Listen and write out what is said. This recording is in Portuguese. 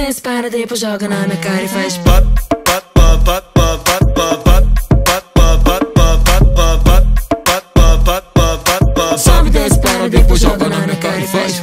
Desce, para, depois joga na minha cara e faz pop, pop, pop, pop, pop, pop, pop, pop. Sobe, desce, para, depois joga na minha cara e faz